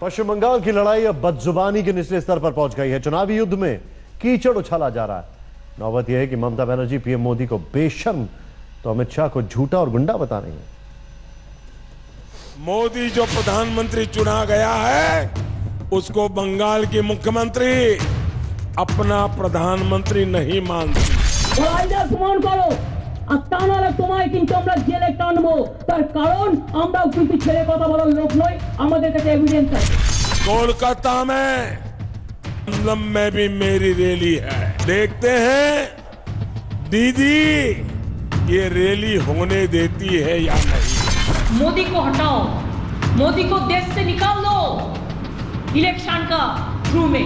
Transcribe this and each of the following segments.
पश्चिम बंगाल की लड़ाई अब बदजुबानी के निचले स्तर पर पहुँच गई है। चुनावी युद्ध में कीचड़ उछाला जा रहा है। नौबत यह है कि ममता बनर्जी पीएम मोदी को बेशर्म तो अमित शाह को झूठा और गुंडा बता रही है। मोदी जो प्रधानमंत्री चुना गया है उसको बंगाल की मुख्यमंत्री अपना प्रधानमंत्री नहीं मानती। करो। আর তা নাহলে তোমায় কিন্তু আমরা জেলে টানবো তার কারণ আমরাও কিন্তু ছেড়ে কথা বলার লোক নই আমাদের কাছে এভিডেন্স আছে कोलकाता में लम में भी मेरी रैली है देखते हैं दीदी ये रैली होने देती है या नहीं मोदी को हटाओ मोदी को देश से निकाल दो इलेक्शन का थ्रू में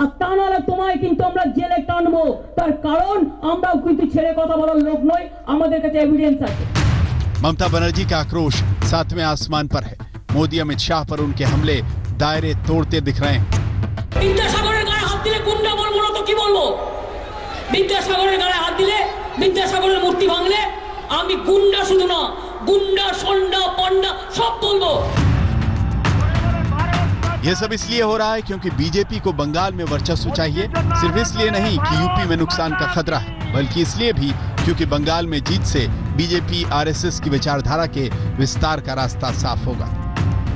আর তা নাহলে তোমায় কিন্তু আমরা জেলে টানবো তার কারণ আমরাও কিন্তু ছেড়ে কথা বলার লোক নই আমাদের কাছে এভিডেন্স আছে ममता बनर्जी का आक्रोश सातवें आसमान पर है मोदी अमित शाह पर उनके हमले दायरे तोड़ते दिख रहे हैं বিদ্যাসাগরের গায়ে হাত দিলে গুন্ডা বলবো না তো কি বলবো বিদ্যাসাগরের গায়ে হাত দিলে বিদ্যাসাগরের মূর্তি ভাঙলে আমি গুন্ডা শুধু না গুন্ডা সন্ডা পন্ডা সব বলবো यह सब इसलिए हो रहा है क्योंकि बीजेपी को बंगाल में वर्चस्व चाहिए। सिर्फ़ इसलिए नहीं कि यूपी में नुकसान का खतरा है, बल्कि इसलिए भी क्योंकि बंगाल में जीत से बीजेपी, आरएसएस की विचारधारा के विस्तार का रास्ता साफ़ होगा।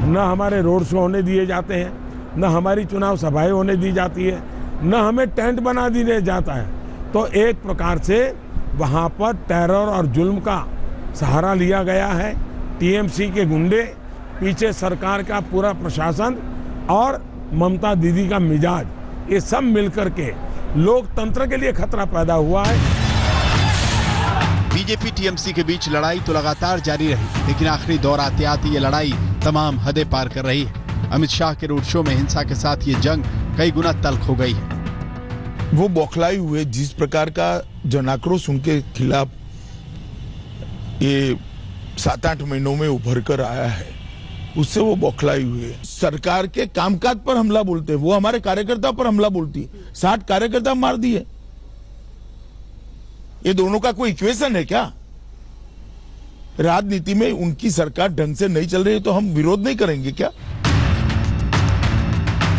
न हमारे रोड शो होने दिए जाते हैं, न हमारी चुनाव सभाएँ होने दी जाती है, न हमें टेंट बना दिया जाता है। तो एक प्रकार से वहाँ पर टेरर और जुल्म का सहारा लिया गया है। टीएमसी के गुंडे, पीछे सरकार का पूरा प्रशासन और ममता दीदी का मिजाज ये सब मिलकर के लोकतंत्र के लिए खतरा पैदा हुआ है। बीजेपी टीएमसी के बीच लड़ाई तो लगातार जारी रही लेकिन आखिरी दौर आते आते ये लड़ाई तमाम हदें पार कर रही है। अमित शाह के रोड शो में हिंसा के साथ ये जंग कई गुना तल्ख हो गई है। वो बौखलाई हुए जिस प्रकार का जन आक्रोश उनके खिलाफ ये सात आठ महीनों में उभर कर आया है उससे वो बौखलाई हुए सरकार के कामकाज पर हमला बोलते हैं। वो हमारे कार्यकर्ता पर हमला बोलती है। साठ कार्यकर्ता मार दिए। ये दोनों का कोई इक्वेशन है क्या? राजनीति में उनकी सरकार ढंग से नहीं चल रही तो हम विरोध नहीं करेंगे क्या?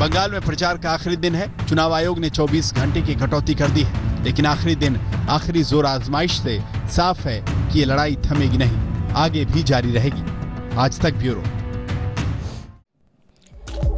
बंगाल में प्रचार का आखिरी दिन है। चुनाव आयोग ने 24 घंटे की कटौती कर दी है। लेकिन आखिरी दिन, आखिरी ज़ोर आजमाइश से साफ़ है कि ये लड़ाई थमेगी नहीं। आगे भी जारी रहेगी। आज तक ब्यूरो।